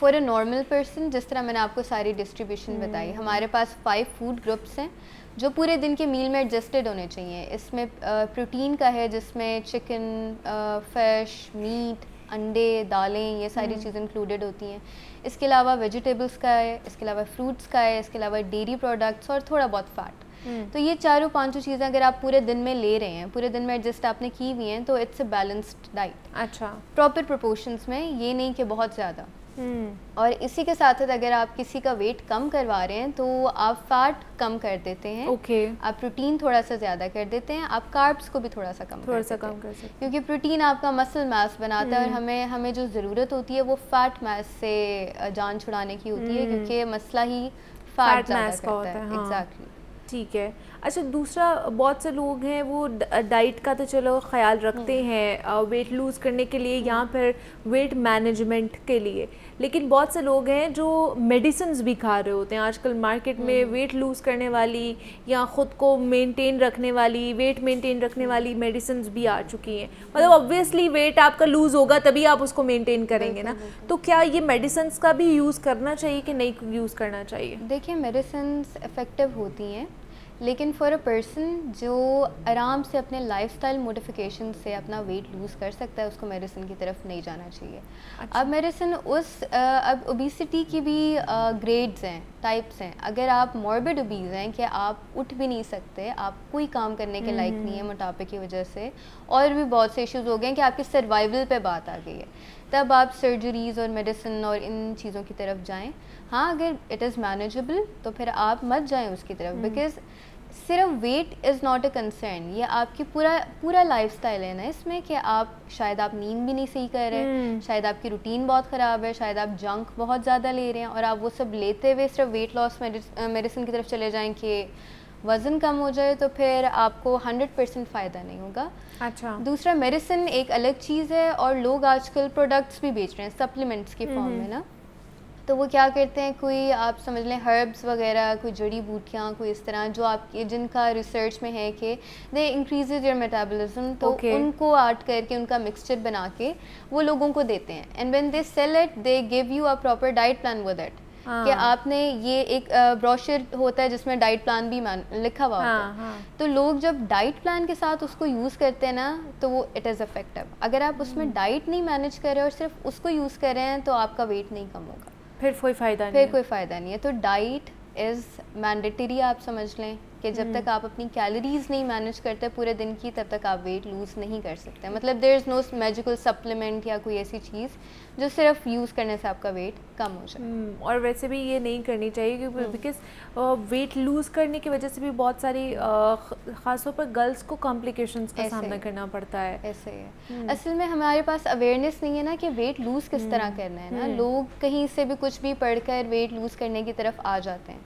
फॉर अ नॉर्मल पर्सन जिस तरह मैंने आपको सारी डिस्ट्रीब्यूशन बताई हमारे पास फाइव फ़ूड ग्रुप्स हैं जो पूरे दिन के मील में एडजस्टेड होने चाहिए। इसमें प्रोटीन का है जिसमें चिकन फ़िश मीट अंडे दालें ये सारी चीज़ें इंक्लूडेड होती हैं। इसके अलावा वेजिटेबल्स का है इसके अलावा फ्रूट्स का है इसके अलावा डेयरी प्रोडक्ट्स और थोड़ा बहुत फैट तो ये चारों पाँचों चीज़ें अगर आप पूरे दिन में ले रहे हैं पूरे दिन में एडजस्ट आपने की हुई हैं तो इट्स अ बैलेंस्ड डाइट अच्छा। प्रॉपर प्रोपोर्शंस में ये नहीं कि बहुत ज़्यादा। और इसी के साथ साथ अगर आप किसी का वेट कम करवा रहे हैं तो आप फैट कम कर देते हैं। Okay okay. आप प्रोटीन थोड़ा सा ज़्यादा कर देते हैं। आप कार्ब्स को भी थोड़ा सा कम थोड़ा कर सा कम कर सकते हैं। क्योंकि प्रोटीन आपका मसल मास बनाता है और हमें हमें जो ज़रूरत होती है वो फैट मास से जान छुड़ाने की होती है क्योंकि मसला ही फैट mass का होता है, है हाँ। एग्जैक्टली ठीक है। अच्छा दूसरा बहुत से लोग हैं वो डाइट का तो चलो ख्याल रखते हम्म। हैं वेट लूज़ करने के लिए या फिर वेट मैनेजमेंट के लिए। लेकिन बहुत से लोग हैं जो मेडिसिन भी खा रहे होते हैं। आजकल मार्केट में हम्म। वेट लूज़ करने वाली या ख़ुद को मेंटेन रखने वाली वेट मेंटेन रखने हम्म। वाली मेडिसिन भी आ चुकी हैं। मतलब ऑब्वियसली वेट आपका लूज़ होगा तभी आप उसको मेंटेन करेंगे ना। तो क्या ये मेडिसिन का भी यूज़ करना चाहिए कि नहीं यूज़ करना चाहिए? देखिए मेडिसिन इफ़ेक्टिव होती हैं। लेकिन फॉर अ पर्सन जो आराम से अपने लाइफस्टाइल मोडिफिकेशन से अपना वेट लूज़ कर सकता है उसको मेडिसिन की तरफ़ नहीं जाना चाहिए। अच्छा। अब मेडिसिन उस अब ओबिसिटी की भी ग्रेड्स हैं टाइप्स हैं। अगर आप मॉर्बिड ओबीज हैं कि आप उठ भी नहीं सकते आप कोई काम करने के लायक नहीं है मोटापे की वजह से और भी बहुत से इश्यूज़ हो गए हैं कि आपके सर्वाइवल पे बात आ गई है। तब आप सर्जरीज और मेडिसिन और इन चीज़ों की तरफ़ जाएँ। हाँ अगर इट इज़ मैनेजेबल तो फिर आप मत जाएँ उसकी तरफ़ बिकॉज़ सिर्फ़ weight is not a concern ये आपकी पूरा पूरा लाइफस्टाइल है ना इसमें कि आप शायद आप नींद भी नहीं सही कर रहे हम्म। शायद आपकी रूटीन बहुत ख़राब है शायद आप जंक बहुत ज़्यादा ले रहे हैं और आप वो सब लेते हुए सिर्फ़ वेट लॉस मेडिसिन की तरफ़ चले जाएँ कि वज़न कम हो जाए तो फिर आपको 100 परसेंट फ़ायदा नहीं होगा। अच्छा। दूसरा मेडिसिन एक अलग चीज़ है और लोग आजकल प्रोडक्ट्स भी बेच रहे हैं सप्लीमेंट्स के फॉर्म में ना। तो वो क्या करते हैं कोई आप समझ लें हर्ब्स वगैरह कोई जड़ी बूटियाँ कोई इस तरह जो आपके जिनका रिसर्च में है कि दे इंक्रीज योर मेटाबॉलिज्म तो Okay. उनको आर्ट करके उनका मिक्सचर बना के वो लोगों को देते हैं। And when they sell it they give you a proper diet plan with it कि। आपने ये एक ब्रोशर होता है जिसमें डाइट प्लान भी मान- लिखा हुआ होता है। हाँ हाँ। तो लोग जब डाइट प्लान के साथ उसको यूज़ करते हैं ना तो वो इट इज़ इफ़ेक्टिव अगर आप उसमें डाइट नहीं मैनेज कर रहे और सिर्फ़ उसको यूज़ कर रहे हैं तो आपका वेट नहीं कम होगा। फिर कोई फ़ायदा नहीं फिर कोई फ़ायदा नहीं है। तो डाइट इज़ मैंडेटरी आप समझ लें। कि जब तक आप अपनी कैलोरीज नहीं मैनेज करते पूरे दिन की तब तक आप वेट लूज़ नहीं कर सकते। मतलब there is no magical supplement या कोई ऐसी चीज़ जो सिर्फ़ यूज़ करने से आपका वेट कम हो जाए। हम्म, और वैसे भी ये नहीं करनी चाहिए क्योंकि बिकॉज़ वेट लूज़ करने की वजह से भी बहुत सारी ख़ासतौर पर गर्ल्स को कॉम्प्लिकेशंस का सामना करना पड़ता है। ऐसे ही है। असल में हमारे पास अवेयरनेस नहीं है ना कि वेट लूज़ किस तरह करना है ना। लोग कहीं से भी कुछ भी पढ़कर वेट लूज़ करने की तरफ़ आ जाते हैं।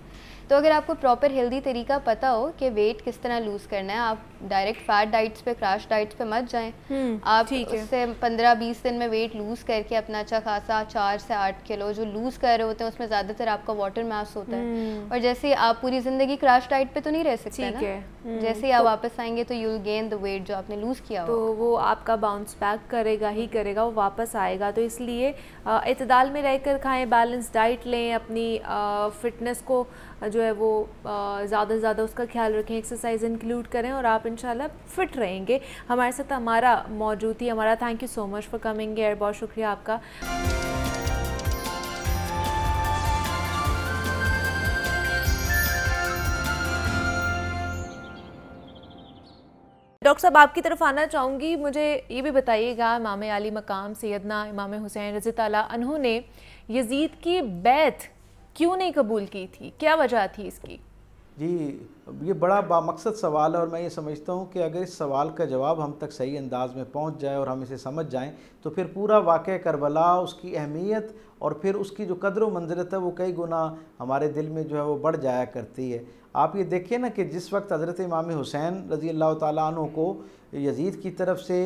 तो अगर आपको प्रॉपर हेल्दी तरीका पता हो कि वेट किस तरह लूज़ करना है आप डायरेक्ट फैट डाइट्स पे क्रैश डाइट्स पे मत जाएँ। हम्म, आप उससे पंद्रह बीस दिन में वेट लूज़ करके अपना अच्छा खासा चार से आठ किलो जो लूज़ कर रहे होते हैं उसमें ज़्यादातर आपका वाटर मास होता है। और जैसे आप पूरी ज़िंदगी क्रैश डाइट पे तो नहीं रह सकते ठीक ना? है। हम्म, जैसे ही आप वापस आएँगे तो यूल गेन द वेट जो आपने लूज़ किया तो वो आपका बाउंस बैक करेगा ही करेगा वो वापस आएगा। तो इसलिए इतदाल में रहकर खाएँ बैलेंस डाइट लें अपनी फिटनेस को जो है वो ज़्यादा से ज़्यादा उसका ख्याल रखें एक्सरसाइज इंक्लूड करें और आप इंशाल्लाह फिट रहेंगे। हमारे साथ हमारा मौजूद ही, हमारा thank you so much for coming here बहुत शुक्रिया आपका। डॉक्टर साहब, आपकी तरफ़ आना चाहूँगी। मुझे ये भी बताइएगा, इमाम अली मकाम सैदना इमाम हुसैन रज़ी तु ने यजीद की बैत क्यों नहीं कबूल की थी? क्या वजह थी इसकी? जी, ये बड़ा बामकसद सवाल है और मैं ये समझता हूँ कि अगर इस सवाल का जवाब हम तक सही अंदाज में पहुँच जाए और हम इसे समझ जाएँ तो फिर पूरा वाक़ करबला, उसकी अहमियत और फिर उसकी जो कदर मंजरत है, वो कई गुना हमारे दिल में जो है वो बढ़ जाया करती है। आप ये देखिए ना कि जिस वक्त हज़रत इमाम हुसैन रज़ी अल्लाह तु को यजीद की तरफ़ से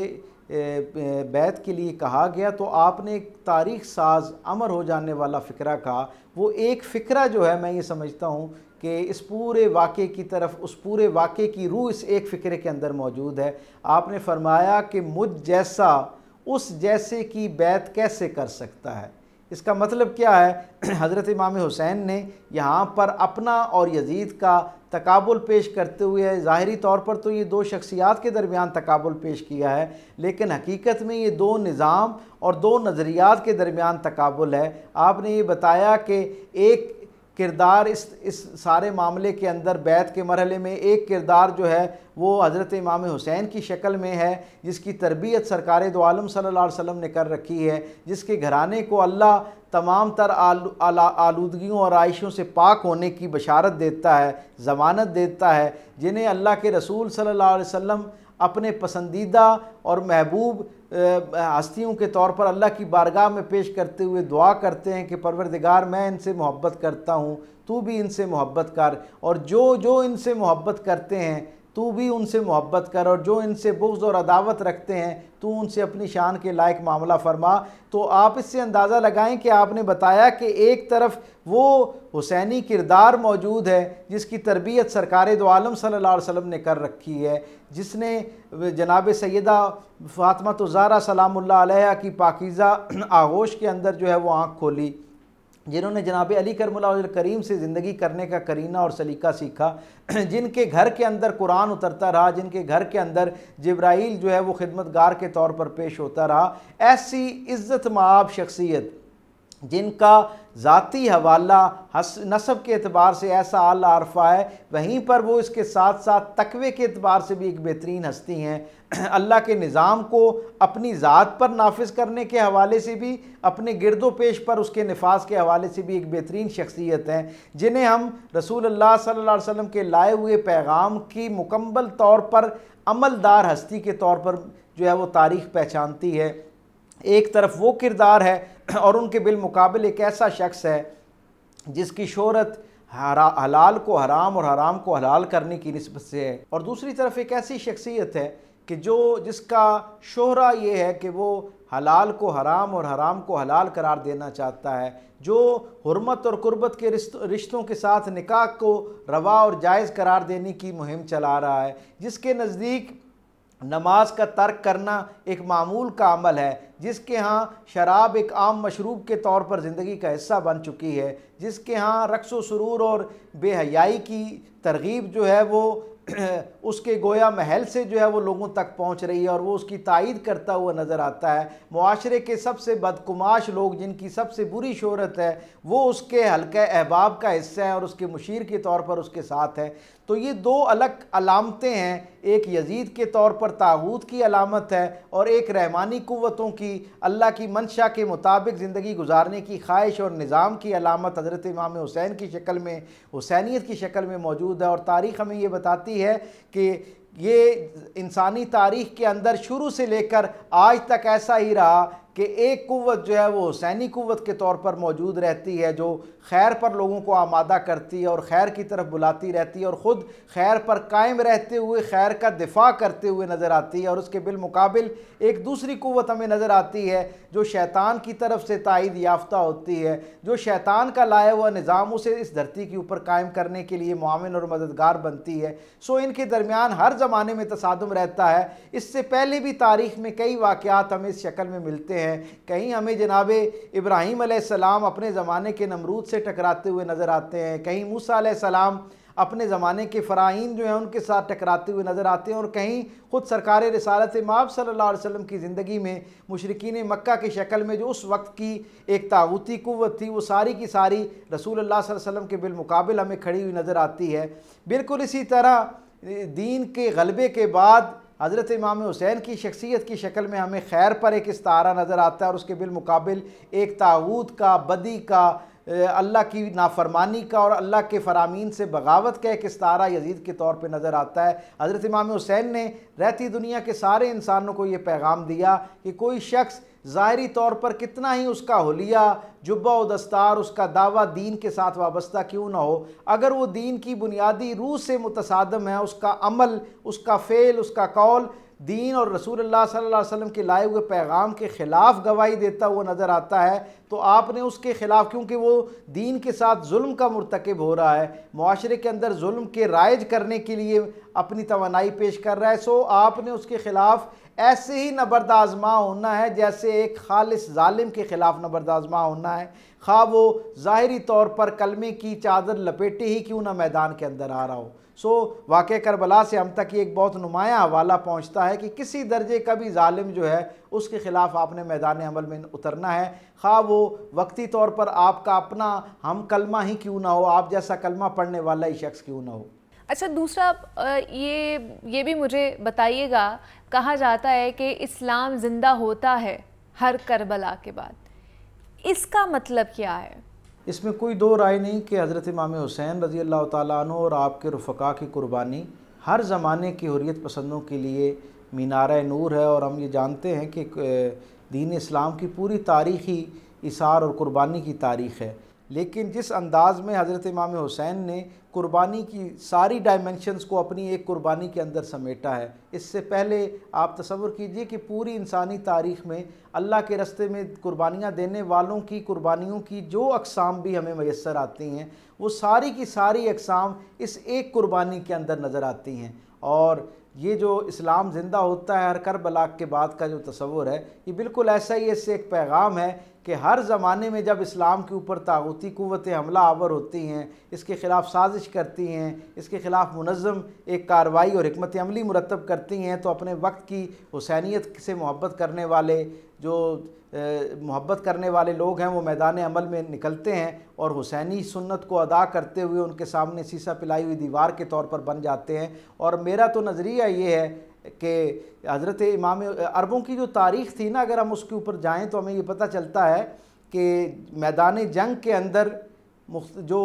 बैत के लिए कहा गया तो आपने एक तारीख साज अमर हो जाने वाला फ़िक्रा कहा। वो एक फ़िक्रा जो है, मैं ये समझता हूँ कि इस पूरे वाक़े की तरफ़, उस पूरे वाक़े की रूह इस एक फ़िक्रे के अंदर मौजूद है। आपने फरमाया कि मुझ जैसा, उस जैसे की बैत कैसे कर सकता है? इसका मतलब क्या है? हज़रत इमाम हुसैन ने यहाँ पर अपना और यजीद का तकाबुल पेश करते हुए, ज़ाहरी तौर पर तो ये दो शख्सियात के दरमियान तकाबुल पेश किया है, लेकिन हकीकत में ये दो निज़ाम और दो नज़रियात के दरमियान तकाबुल है। आपने ये बताया कि एक किरदार इस इस सारे मामले के अंदर बैत के मरहले में एक किरदार जो है वो हज़रत इमाम हुसैन की शक्ल में है जिसकी तरबियत सरकार दो आलम सल्लल्लाहु अलैहि ने कर रखी है जिसके घराने को अल्लाह तमाम तर आलू, आलूदगियों और आयशों से पाक होने की बशारत देता है ज़मानत देता है जिन्हें अल्लाह के रसूल अलैहि वसल्लम अपने पसंदीदा और महबूब हस्तियों के तौर पर अल्लाह की बारगाह में पेश करते हुए दुआ करते हैं कि परवरदिगार, मैं इनसे मोहब्बत करता हूँ, तू भी इनसे मोहब्बत कर। और जो जो इनसे मोहब्बत करते हैं तू भी उनसे मोहब्बत कर और जो इनसे बुग्ज और अदावत रखते हैं, तू उनसे अपनी शान के लायक मामला फरमा। तो आप इससे अंदाज़ा लगाएँ कि आपने बताया कि एक तरफ़ वो हुसैनी किरदार मौजूद है, जिसकी तरबियत सरकार दो आलम अलैहि वसल्लम ने कर रखी है, जिसने जनाब सैदा फ़ातमा तो ज़ारा सलाम की पाकिज़ा आगोश के अंदर जो है वो आँख खोली। जिन्होंने जनाब अली करमुल्ला करीम से ज़िंदगी करने का करीना और सलीका सीखा, जिनके घर के अंदर कुरान उतरता रहा, जिनके घर के अंदर जब्राइल जो है वो खिदमतगार के तौर पर पेश होता रहा, ऐसी इज़्ज़त माब शख्सियत जिनका ज़ाती हवाला हस, नसब के अतबार से ऐसा आला आरफा है, वहीं पर वो इसके साथ साथ तकवे के अतबार से भी एक बेहतरीन हस्ती हैं। अल्लाह के निज़ाम को अपनी ज़ात पर नाफिज करने के हवाले से भी, अपने गिरदो पेश पर उसके नफाज के हवाले से भी एक बेहतरीन शख्सियत हैं, जिन्हें हम रसूल अल्लाह सल्लल्लाहु के लाए हुए पैगाम की मुकम्मल तौर पर, अमलदार हस्ती के तौर पर जो है वो तारीख़ पहचानती है। एक तरफ़ वो किरदार है और उनके बिलमुकाबल एक ऐसा शख्स है जिसकी शहरत हलाल को हराम और हराम को हलाल करने की नस्बत से है। और दूसरी तरफ़ एक ऐसी शख्सियत है कि जो, जिसका शोहरा ये है कि वो हलाल को हराम और हराम को हलाल करार देना चाहता है, जो हरमत और कुर्बत के रिश्तों के साथ निकाह को रवा और जायज़ करार देने की मुहिम चला रहा है, जिसके नज़दीक नमाज़ का तर्क करना एक मामूल का अमल है, जिसके यहाँ शराब एक आम मशरूब के तौर पर ज़िंदगी का हिस्सा बन चुकी है, जिसके यहाँ रक्स व सुरूर और बेहयाई की तरगीब जो है वो, उसके गोया महल से जो है वो लोगों तक पहुँच रही है और वो उसकी तायद करता हुआ नज़र आता है। माशरे के सबसे बदकुमाश लोग जिनकी सबसे बुरी शहरत है, वो उसके हल्के अहबाब का हिस्सा है और उसके मुशीर के तौर पर उसके साथ है। तो ये दो अलग अलामतें हैं। एक यजीद के तौर पर ताबूत की अलामत है और एक रहमानी क़वतों की, अल्लाह की मंशा के मुताबिक ज़िंदगी गुजारने की ख्वाहिश और निज़ाम की अलामत हज़रत इमाम हुसैन की शक्ल में हुसैनीत की शक्ल में मौजूद है। और तारीख़ हमें ये बताती है कि ये इंसानी तारीख़ के अंदर शुरू से लेकर आज तक ऐसा ही रहा कि एक कुत जो है वो सैनी कुत के तौर पर मौजूद रहती है, जो खैर पर लोगों को आमादा करती है और खैर की तरफ़ बुलाती रहती है और ख़ुद खैर पर कायम रहते हुए खैर का दिफा करते हुए नज़र आती है और उसके बिलमुकाबिल एक दूसरी कुत हमें नज़र आती है, जो शैतान की तरफ़ से तायद याफ्ता होती है, जो शैतान का लाया हुआ निज़ाम उसे इस धरती के ऊपर कायम करने के लिए मामिन और मददगार बनती है। सो इनके दरमियान हर ज़माने में तसादम रहता है। इससे पहले भी तारीख़ में कई वाक़ात हमें इस शक्ल में मिलते हैं। हैं। कहीं हमें जनाब इब्राहीम सलाम अपने ज़माने के नमरूद से टकराते हुए नज़र आते हैं, कहीं मूसा सलाम अपने ज़माने के फ़राइन जो हैं उनके साथ टकराते हुए नज़र आते हैं और कहीं ख़ुद सरकार रसालत माब अलैहि वसल्लम की ज़िंदगी में मुशरकिन मक्का की शक्ल में जो उस वक्त की एक ताऊती कुत थी, वो सारी की सारी रसूल वसल्लम के बिलमुकाबिल हमें खड़ी हुई नज़र आती है। बिल्कुल इसी तरह दीन के गलबे के बाद हज़रत इमाम हुसैन की शख्सियत की शक्ल में हमें खैर पर एक इस्तारा नज़र आता है और उसके बिलमुकाबिल एक ताऊत का, बदी का अल्लाह की नाफरमानी का और अल्लाह के फ़रामीन से बगावत का एक इस्तारा यजीद के तौर पर नज़र आता है। हज़रत इमाम हुसैन ने रहती दुनिया के सारे इंसानों को ये पैगाम दिया कि कोई शख्स ज़ाहरी तौर पर कितना ही उसका होलिया, जुब्बा व दस्तार उसका दावा दीन के साथ वाबस्ता क्यों ना हो? अगर वो दीन की बुनियादी रूह से मुतसादम है, उसका अमल, उसका फ़ेल, उसका कौल दीन और रसूल अल्लाह सल्लल्लाहु अलैहि वसल्लम के लाए हुए पैगाम के ख़िलाफ़ गवाही देता हुआ नज़र आता है। तो आपने उसके ख़िलाफ़, क्योंकि वो दीन के साथ जुल्म का मरतकब हो रहा है, माशरे के अंदर जुल्म के राइज करने के लिए अपनी तोानाई पेश कर रहा है। सो आपने उसके ख़िलाफ़ ऐसे ही नबरदाजमा होना है, जैसे एक खालिश ालिम के ख़िलाफ़ नबरदाजमा होना है। खा वो ज़ाहरी तौर पर कलमे की चादर लपेटे ही क्यों ना मैदान के अंदर आ रहा हो। सो वाक़ करबला से हम तक ये एक बहुत नुमाया हवाला पहुँचता है कि किसी दर्जे का भी ालिम जो है, उसके ख़िलाफ़ आपने मैदान अमल में उतरना है। खा वो वक्ती तौर पर आपका अपना हम कलमा ही क्यों ना हो, आप जैसा कलमा पढ़ने वाला ही शख्स क्यों ना हो। अच्छा दूसरा ये ये भी मुझे बताइएगा, कहा जाता है कि इस्लाम ज़िंदा होता है हर करबला के बाद। इसका मतलब क्या है? इसमें कोई दो राय नहीं कि हज़रत इमाम हुसैन रज़ी अल्लाह तु और आपके रफ़ा की कुर्बानी हर ज़माने की हुरियत पसंदों के लिए मीनार नूर है और हम ये जानते हैं कि दीन इस्लाम की पूरी तारीख़ी इसार और कुर्बानी की तारीख़ है। लेकिन जिस अंदाज़ में हज़रत इमाम हुसैन ने कुर्बानी की सारी डायमेंशनस को अपनी एक कुर्बानी के अंदर समेटा है, इससे पहले आप तस्वुर कीजिए कि पूरी इंसानी तारीख़ में अल्लाह के रस्ते में कुर्बानियाँ देने वालों की, कुर्बानियों की जो अकसाम भी हमें मैसर आती हैं, वो सारी की सारी अकसाम इस एक कुर्बानी के अंदर नज़र आती हैं। और ये जो इस्लाम ज़िंदा होता है हर कर बलाक के बाद का जो तस्वुर है, ये बिल्कुल ऐसा ही, इससे एक पैगाम है कि हर ज़माने में जब इस्लाम के ऊपर तागती, क़वत, हमला, आवर होती हैं, इसके ख़िलाफ़ साजिश करती हैं, इसके ख़िलाफ़ मनज़म एक कार्रवाई और हमत अमली मुरतब करती हैं तो अपने वक्त की हुसैनीत से मोहब्बत करने वाले, जो मोहब्बत करने वाले लोग हैं, वो मैदान अमल में निकलते हैं और हुसैनी सुन्नत को अदा करते हुए उनके सामने सीसा पिलाई हुई दीवार के तौर पर बन जाते हैं। और मेरा तो नज़रिया ये है कि हज़रत इमाम, अरबों की जो तारीख़ थी ना, अगर हम उसके ऊपर जाएँ तो हमें ये पता चलता है कि मैदान जंग के अंदर जो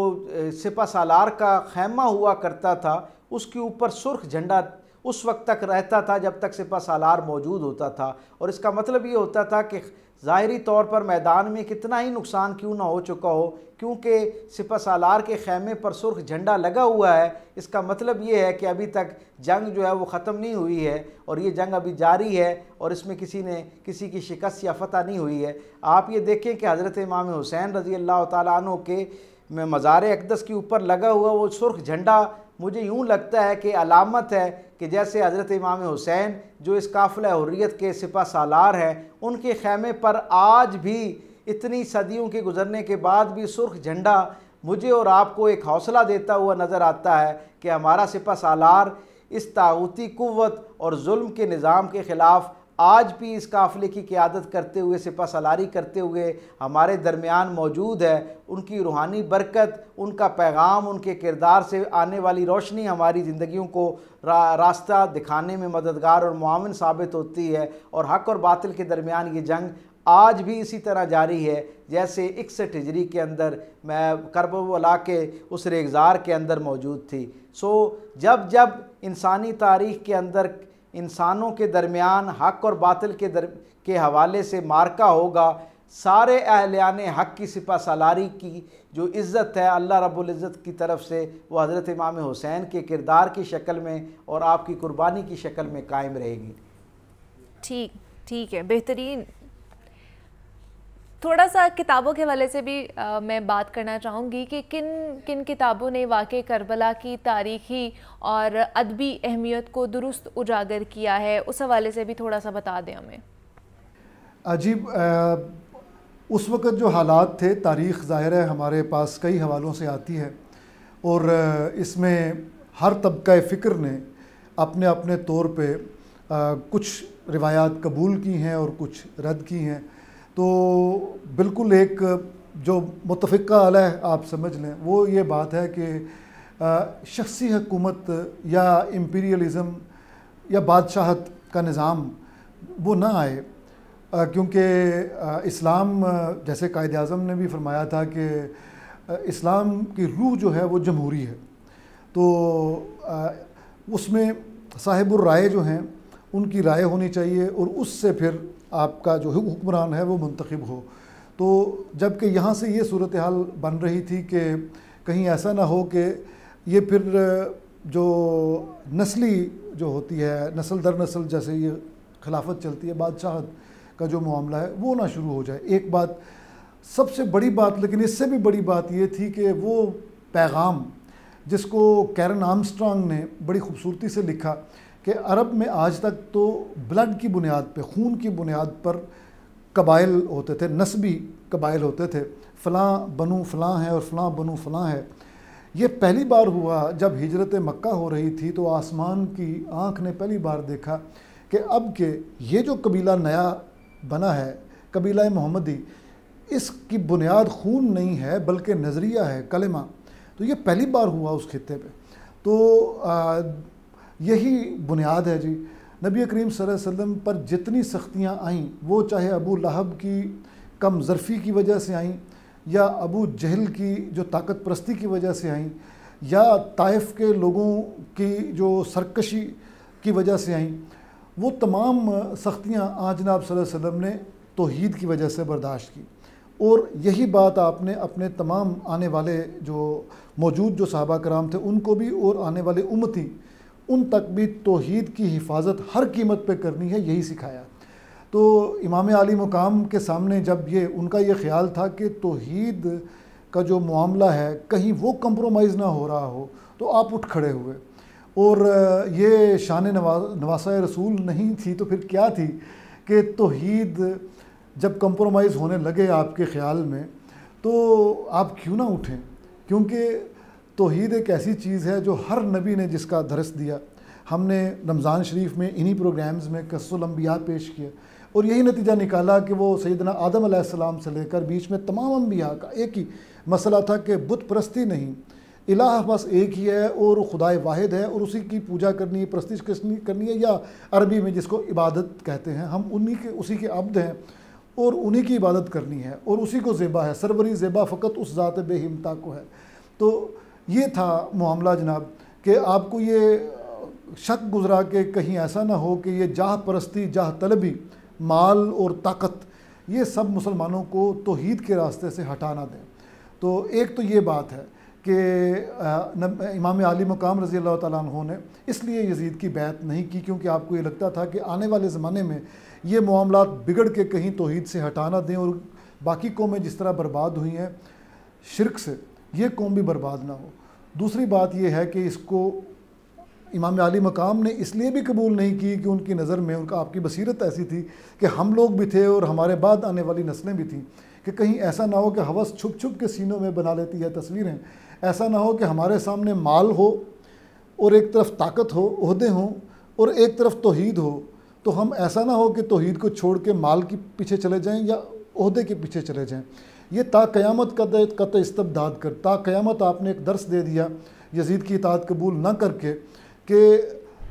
सिपा सालार का खैमा हुआ करता था, उसके ऊपर सुर्ख झंडा उस वक्त तक रहता था जब तक सिपा सालार मौजूद होता था। और इसका मतलब ये होता था कि ज़ाहरी तौर पर मैदान में कितना ही नुकसान क्यों ना हो चुका हो क्योंकि सिपा सालार के खैमे पर सुर्ख झंडा लगा हुआ है, इसका मतलब ये है कि अभी तक जंग जो है वो ख़त्म नहीं हुई है और ये जंग अभी जारी है और इसमें किसी ने, किसी की शिकस्त या फतह नहीं हुई है। आप ये देखें कि हज़रत इमाम हुसैन रज़ी अल्लाह तु के मज़ार अकदस के ऊपर लगा हुआ वो सुर्ख झंडा मुझे यूँ लगता है कि अलामत है कि जैसे हज़रत इमाम हुसैन, जो इस काफ़िला हुर्रियत के सिपा सालार हैं, उनके खैमे पर आज भी इतनी सदियों के गुज़रने के बाद भी सुर्ख झंडा मुझे और आपको एक हौसला देता हुआ नज़र आता है कि हमारा सिपा सालार इस ताऊती कुत और जुल्म के निज़ाम के ख़िलाफ़ आज भी इस काफ़िले की क़्यादत करते हुए सिपा सलारी करते हुए हमारे दरमियान मौजूद है। उनकी रूहानी बरकत उनका पैगाम उनके किरदार से आने वाली रोशनी हमारी ज़िंदगियों को रा, रास्ता दिखाने में मददगार और मुआवन साबित होती है। और हक़ और बातिल के दरमियान ये जंग आज भी इसी तरह जारी है, जैसे इकसठ हिजरी के अंदर मैं करबला के उस रेगज़ार के अंदर मौजूद थी। सो, जब जब इंसानी तारीख़ के अंदर इंसानों के दरमियान हक और बातिल के दर, के हवाले से मार्का होगा, सारे अहलियान हक की सिपा सलारी की जो इज़्ज़त है अल्लाह रब्ज़त की तरफ़ से, वो हज़रत इमाम हुसैन के किरदार की शक्ल में और आपकी कुर्बानी की शक्ल में कायम रहेगी। ठीक ठीक है, बेहतरीन। थोड़ा सा किताबों के हवाले से भी आ, मैं बात करना चाहूँगी कि किन किन किताबों ने वाक़ करबला की तारीख़ी और अदबी अहमियत को दुरुस्त उजागर किया है उस हवाले से भी थोड़ा सा बता दें हमें। अजीब आ, उस वक़्त जो हालात थे तारीख़ ज़ाहिर है हमारे पास कई हवालों से आती है और इसमें हर तबका फ़िक्र ने अपने अपने तौर पे कुछ रिवायात कबूल की हैं और कुछ रद्द की हैं। तो बिल्कुल एक जो मुतफ़ा अलह आप समझ लें। वो ये बात है कि शख्सी हकूमत या इम्पीरियलिज़म या बादशाहत का निज़ाम वो ना आए क्योंकि इस्लाम जैसे कायद अज़म ने भी फरमाया था कि इस्लाम की रूह जो है वो जमहूरी है। तो उसमें साहिब राय जो हैं, उनकी राय होनी चाहिए और उससे फिर आपका जो हुक्मरान है वो मंतखब हो। तो जबकि यहाँ से ये सूरत हाल बन रही थी कि कहीं ऐसा ना हो कि ये फिर जो नस्ली जो होती है, नस्ल दर नस्ल जैसे ये खिलाफत चलती है, बादशाहत का जो मामला है, वो ना शुरू हो जाए। एक बात, सबसे बड़ी बात, लेकिन इससे भी बड़ी बात ये थी कि वो पैगाम जिसको कैरन आर्मस्ट्रांग ने बड़ी खूबसूरती से लिखा कि अरब में आज तक तो ब्लड की बुनियाद पे खून की बुनियाद पर कबाइल होते थे नस्बी कबाइल होते थे। फ़लाँ बनू फ़लाँ है और फ़लाँ बनू फ़लाँ है। ये पहली बार हुआ जब हिजरत मक्का हो रही थी तो आसमान की आँख ने पहली बार देखा कि अब के ये जो कबीला नया बना है कबीला मोहम्मदी इसकी बुनियाद खून नहीं है बल्कि नज़रिया है कलमा। तो ये पहली बार हुआ उस खत्े पे। तो आ, यही बुनियाद है जी। नबी करीम वसल्लम पर जितनी सख्तियाँ आईं, वो चाहे अबू लहब की कम ज़रफ़ी की वजह से आईं या अबू जहल की जो ताकत परस्ती की वजह से आईं या ताइफ़ के लोगों की जो सरकशी की वजह से आईं, वो तमाम सख्तियाँ आज जनाब वसल्लम ने तोहीद की वजह से बर्दाश्त की। और यही बात आपने अपने तमाम आने वाले जो मौजूद जो सहाबा कराम थे, उनको भी और आने वाले उमती उन तक भी तोहीद की हिफाजत हर कीमत पे करनी है, यही सिखाया। तो इमाम आली मुकाम के सामने जब ये, उनका ये ख्याल था कि तोहद का जो मामला है, कहीं वो कंप्रोमाइज़ ना हो रहा हो तो आप उठ खड़े हुए। और ये शान नवा नवासा रसूल नहीं थी तो फिर क्या थी कि तोहद जब कंप्रोमाइज़ होने लगे आपके ख्याल में तो आप क्यों ना उठें? क्योंकि तोहीद एक ऐसी चीज़ है जो हर नबी ने जिसका दरस दिया। हमने रमज़ान शरीफ में इन्हीं प्रोग्राम्स में कसुलम्बिया पेश किया और यही नतीजा निकाला कि वो सैदना आदम सलाम से लेकर बीच में तमाम अम्बिया का एक ही मसला था कि बुत परस्ती नहीं। इलाह बस एक ही है और खुदाए वाहिद है और उसी की पूजा करनी है, प्रस्तिश करनी है या अरबी में जिसको इबादत कहते हैं। हम उन्हीं के, उसी के अब्द हैं और उन्हीं की इबादत करनी है और उसी को ज़ेबा है। सरवरी ज़ेबा फ़कत उस ज़ात बेहिमता को है। तो ये था मामला जनाब, कि आपको ये शक गुजरा कि कहीं ऐसा ना हो कि ये जाह परस्ती, जाह तलबी, माल और ताकत, ये सब मुसलमानों को तोहीद के रास्ते से हटाना दें। तो एक तो ये बात है कि इमाम आली मकाम रज़ी अल्लाह तु ने इसलिए यजीद की बैत नहीं की क्योंकि आपको ये लगता था कि आने वाले ज़माने में ये मामला बिगड़ के कहीं तोहद से हटाना दें और बाकी कौमें जिस तरह बर्बाद हुई हैं, शिरक से, ये कौम भी बर्बाद ना हो। दूसरी बात यह है कि इसको इमाम अली मकाम ने इसलिए भी कबूल नहीं की कि उनकी नज़र में उनका आपकी बसीरत ऐसी थी कि हम लोग भी थे और हमारे बाद आने वाली नस्लें भी थीं, कि कहीं ऐसा ना हो कि हवस छुप छुप के सीनों में बना लेती है तस्वीरें, ऐसा ना हो कि हमारे सामने माल हो और एक तरफ़ ताकत हो अहदे हों और एक तरफ़ तोहीद हो तो हम ऐसा ना हो कि तोहद को छोड़ के माल के पीछे चले जाएँ या अहदे के पीछे चले जाएँ। ये ता क़यामत कत कत इस्तबदाद कर, ता क़यामत आपने एक दर्स दे दिया, यजीद की इतात कबूल न करके, कि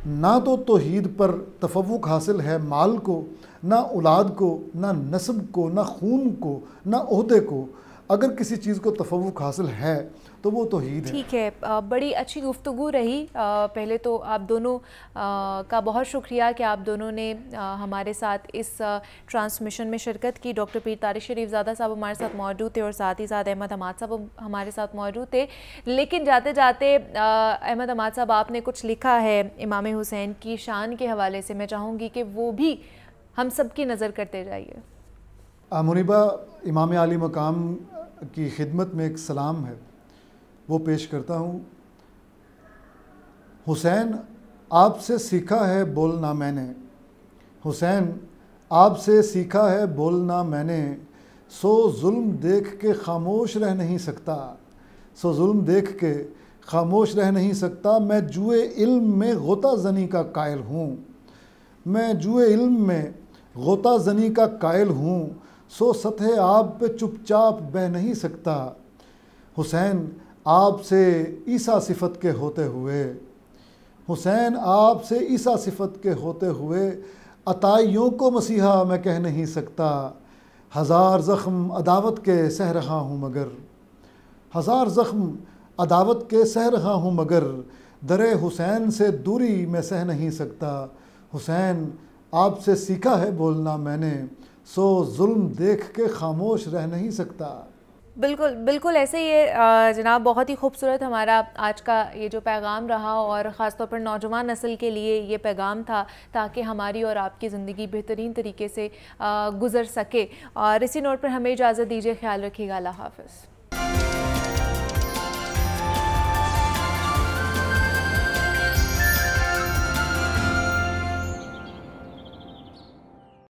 ना तो तोहीद पर तफवुक हासिल है माल को, ना औलाद को, ना नस्ब को, ना खून को, ना अहदे को, अगर किसी चीज़ को तफवुक हासिल है तो वो तो ही। ठीक है बड़ी अच्छी गुफ्तु रही। पहले तो आप दोनों का बहुत शुक्रिया कि आप दोनों ने हमारे साथ इस ट्रांसमिशन में शिरकत की। डॉक्टर पीर तारिक शरीफ ज़्यादा साहब हमारे साथ मौजूद थे और साथ ही साथ अहमद हमाद साहब हमारे साथ मौजूद थे। लेकिन जाते जाते अहमद हमाद साहब आपने कुछ लिखा है इमाम हुसैन की शान के हवाले से। मैं चाहूँगी कि वो भी हम सब की नज़र करते जाइए। मुनिबा इमाम आली मकाम की खिदमत में एक सलाम है। वो पेश करता हूँ। हुसैन, आपसे सीखा है बोलना मैंने। हुसैन, आपसे सीखा है बोलना मैंने। सो जुल्म देख के खामोश रह नहीं सकता। सो जुल्म देख के खामोश रह नहीं सकता। मैं जुए इल्म में गोता जनी का कायल हूँ। मैं जुए इल्म में गोता जनी का कायल हूँ। सो सतह आप पे चुपचाप बह नहीं सकता। हुसैन आपसे ईसा सिफत के होते हुए, हुसैन आपसे ईसा सिफत के होते हुए, अताइयों को मसीहा मैं कह नहीं सकता। हज़ार ज़ख्म अदावत के सह रहा हूँ मगर, हज़ार ज़ख्म अदावत के सह रहा हूँ मगर, दर हुसैन से दूरी मैं सह नहीं सकता। हुसैन आपसे सीखा है बोलना मैंने, सो जुल्म देख के खामोश रह नहीं सकता। बिल्कुल बिल्कुल ऐसे ही जनाब, बहुत ही खूबसूरत हमारा आज का ये जो पैगाम रहा और ख़ास तौर पर नौजवान नस्ल के लिए ये पैगाम था ताकि हमारी और आपकी ज़िंदगी बेहतरीन तरीके से गुज़र सके। और इसी नोट पर हमें इजाज़त दीजिए। ख्याल रखिएगा। अल्लाह हाफ़